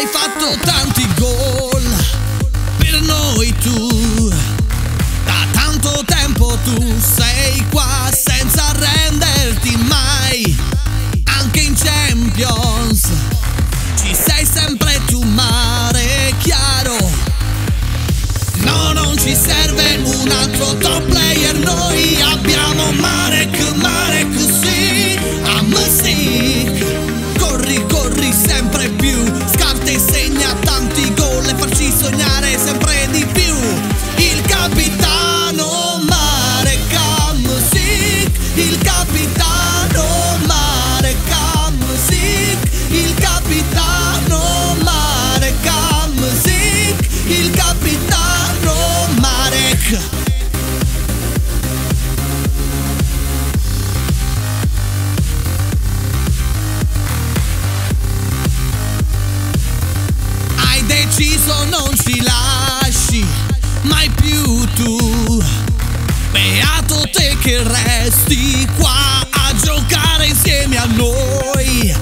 Hai fatto tanti gol per noi tu. Da tanto tempo tu sei qua senza arrenderti mai. Anche in Champions ci sei sempre tu, mare chiaro. No, non ci serve un altro top player, Deciso non ci lasci mai più tu. Beato te che resti qua a giocare insieme a noi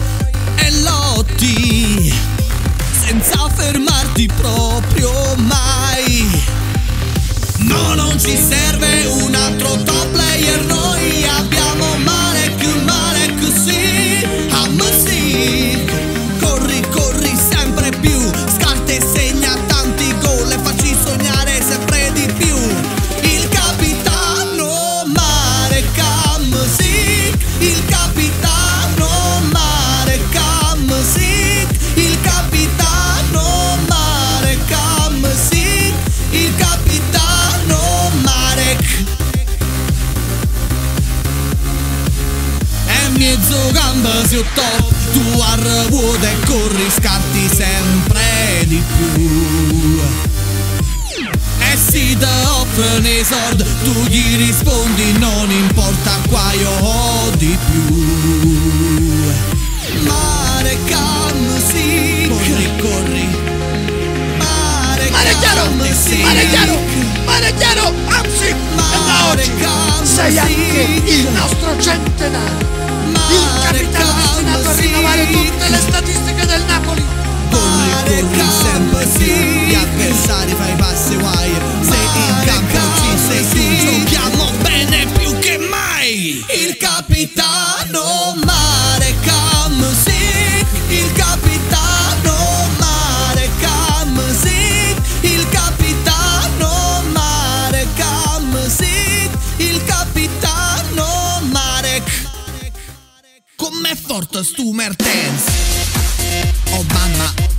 mezzo gamba su top Tu arrevuote e corri scarti sempre di più. E si te offre nei sord Tu gli rispondi non importa qua io ho di più. Mare sì Corri corri. Mare Mare chiaro, sì. mare chiaro, mare chiaro, anzi, e da oggi. sei anche il nostro centenario, Corri sempre sì. Gli avversari fai passi guai. Se in campo ci sei tu. Giochiamo bene più che mai. Il capitano Marek Hamsik Il capitano Marek Hamsik Il capitano Marek Hamsik Il capitano Marek. Com'è forte stu Mertens? Oh mamma